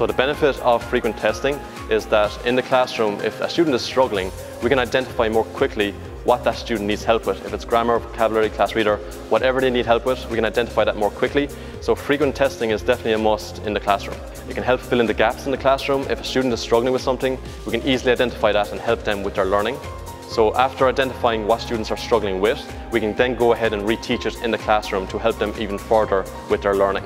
So the benefit of frequent testing is that in the classroom, if a student is struggling, we can identify more quickly what that student needs help with. If it's grammar, vocabulary, class reader, whatever they need help with, we can identify that more quickly. So frequent testing is definitely a must in the classroom. It can help fill in the gaps in the classroom. If a student is struggling with something, we can easily identify that and help them with their learning. So after identifying what students are struggling with, we can then go ahead and reteach it in the classroom to help them even further with their learning.